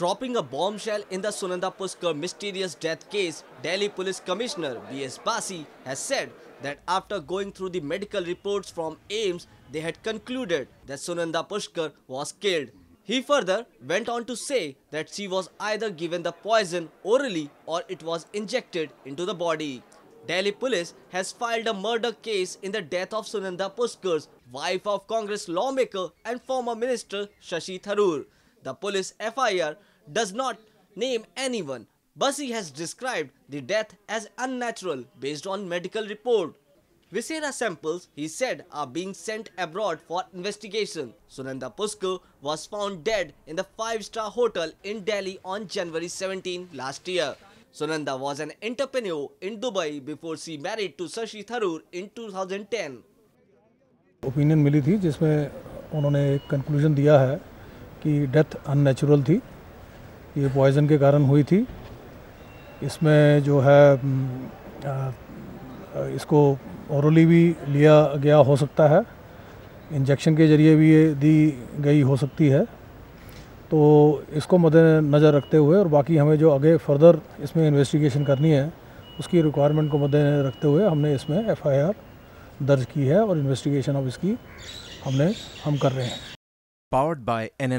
Dropping a bombshell in the Sunanda Puskar mysterious death case, Delhi Police Commissioner B.S. Basi has said that after going through the medical reports from AIMS, they had concluded that Sunanda Pushkar was killed. He further went on to say that she was either given the poison orally or it was injected into the body. Delhi police has filed a murder case in the death of Sunanda Pushkar's wife of Congress lawmaker and former minister Shashi Tharoor. The police FIR does not name anyone. Basi has described the death as unnatural based on medical report. Viscera samples, he said, are being sent abroad for investigation. Sunanda Puskar was found dead in the five-star hotel in Delhi on January 17 last year. Sunanda was an entrepreneur in Dubai before she married to Sashi Tharoor in 2010. Opinion मिली थी जिसमें उन्होंने conclusion दिया है कि death unnatural थी ये poison के कारण हुई थी। इसमें जो है इसको औरली भी लिया गया हो सकता है। इंजेक्शन के ज़रिए भी ये दी गई हो सकती है। तो इसको मद्देनज़र रखते हुए और बाकी हमें जो आगे फर्दर इसमें इन्वेस्टिगेशन करनी है, उसकी रिक्वायरमेंट को मद्देनज़र रखते हुए हमने इसमें एफआईआर दर्ज की है और इन्वेस्टिगेशन अब इसकी हमने, हम कर रहे हैं। Powered by N